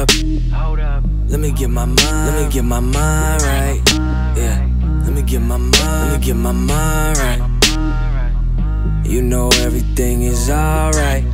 up. Hold up. Let me get my mind. Let me get my mind right. Yeah. Let me get my mind. Let me get my mind right. You know everything is alright.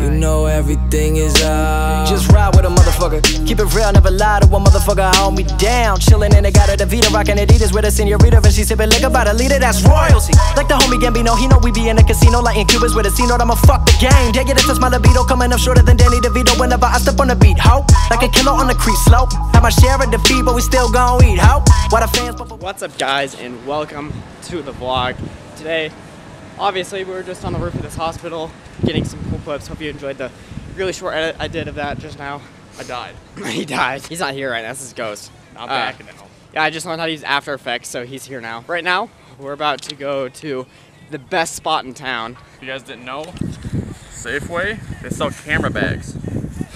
You know everything is alright. Just ride with a motherfucker. Keep it real, never lie to a motherfucker. Hold me down. Chillin' in the got a Vita, rockin' Adidas with a senorita. And she sippin' liquor by the leader, that's royalty. Like the homie Gambino, he know we be in the casino, lighting Cubans with a C note. I'ma fuck the game. Take it, it's my libido. Coming up shorter than Danny DeVito whenever I step on the beat, ho. Like a killer on the crease slope. Have my share of defeat, but we still gon' eat, ho. Why the fans. What's up guys and welcome to the vlog. Today, obviously we were just on the roof of this hospital getting some cool clips. Hope you enjoyed the really short edit I did of that just now. I died. he died. He's not here right now, that's his ghost. I'm Uh, back now. Yeah, I just learned how to use After Effects, so he's here now. Right now, we're about to go to the best spot in town. If you guys didn't know, Safeway, they sell camera bags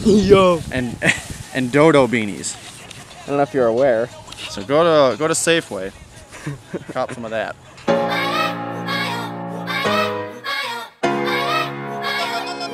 Yo. and and dodo beanies. I don't know if you're aware. So go to go to Safeway, cop some of that.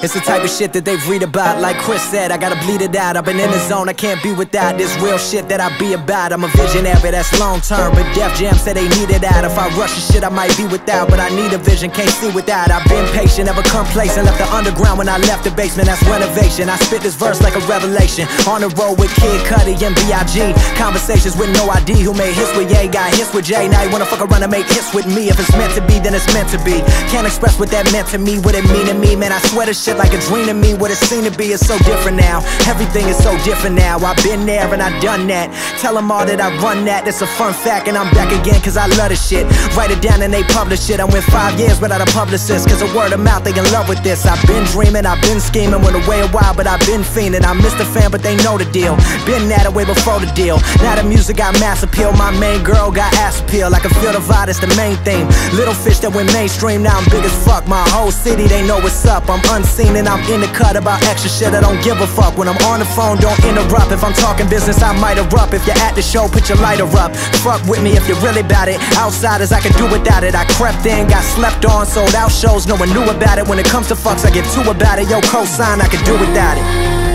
It's the type of shit that they read about, like Chris said. I gotta bleed it out. I've been in the zone, I can't be without this real shit that I be about. I'm a visionary, that's long term, but Def Jam said they need it out. If I rush the shit, I might be without, but I need a vision, can't see without. I've been patient, never complacent. Left the underground when I left the basement, that's renovation. I spit this verse like a revelation. On the road with Kid Cudi and B.I.G. Conversations with No I.D., who made hits with Ye, got hits with Jay. Now you wanna fuck around and make hits with me. If it's meant to be, then it's meant to be. Can't express what that meant to me, what it mean to me, man. I swear to shit like a dream to me. What it seemed to be is so different now. Everything is so different now. I've been there and I done that. Tell them all that I run that. It's a fun fact, and I'm back again cause I love this shit. Write it down and they publish it. I went five years without a publicist cause of word of mouth, they in love with this. I've been dreaming, I've been scheming. Went away a while, but I've been fiending. I missed the fan, but they know the deal. Been that way before the deal. Now the music got mass appeal. My main girl got ass appeal. I can feel the vibe, it's the main thing. Little fish that went mainstream, now I'm big as fuck. My whole city, they know what's up. I'm unseen and I'm in the cut about extra shit. I don't give a fuck. When I'm on the phone, don't interrupt. If I'm talking business, I might erupt. If you're at the show, put your lighter up. Fuck with me if you're really about it. Outsiders, I can do without it. I crept in, got slept on, sold out shows. No one knew about it. When it comes to fucks, I get two about it. Yo, cosign, I can do without it.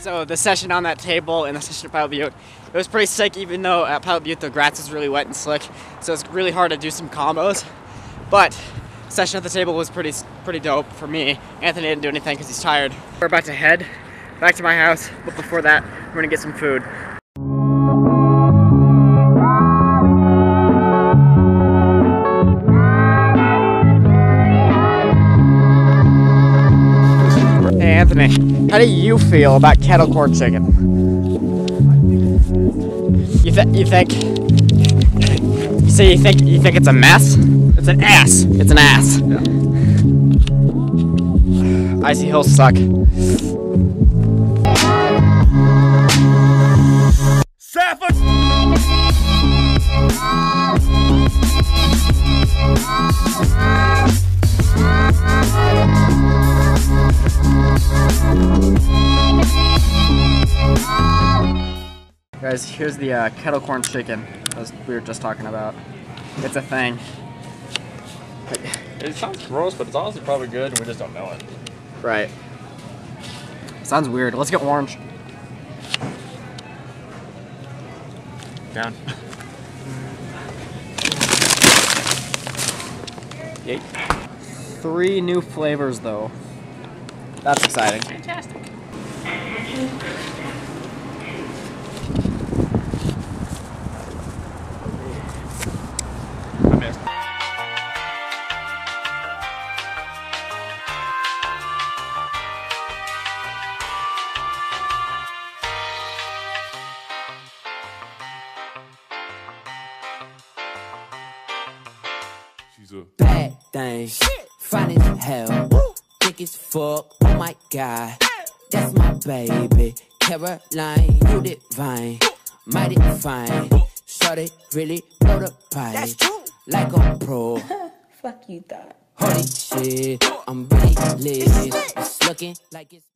So the session on that table and the session at Pilot Butte, it was pretty sick even though at Pilot Butte the grass is really wet and slick, so it's really hard to do some combos. But session at the table was pretty pretty dope for me. Anthony didn't do anything because he's tired. We're about to head back to my house, but before that, we're gonna get some food. Hey Anthony, how do you feel about kettle corn chicken? You, you think? You say you think you think it's a mess? It's an ass. It's an ass. Icy hills suck. Guys, here's the uh, kettle corn chicken as we were just talking about. It's a thing. It sounds gross, but it's honestly probably good, and we just don't know it. Right. Sounds weird. Let's get orange. Down. Yay. Three new flavors though. That's exciting. Fantastic. She's a bad thing. Fine as hell. Thick as fuck. Oh my god. That's my baby. Caroline, you divine. Mighty fine. Shorty really know the pipe. That's true. Like a pro. Fuck you thought. Holy shit. I'm really lit. It's looking like it's.